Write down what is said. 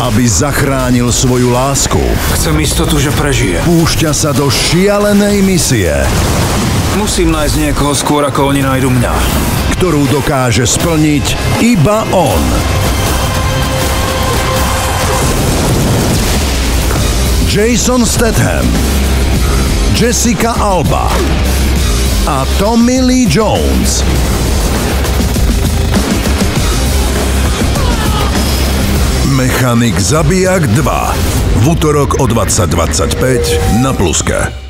aby zachránil svoju lásku. Chcem istotu, že prežije. Púšťa sa do šialenej misie, Musím nájsť niekoho skôr, ako oni nájdu mňa. ktorú dokáže splniť iba on. Jason Statham, Jessica Alba a Tommy Lee Jones. Mechanik Zabijak 2 v útorok o 20.25 na Pluske.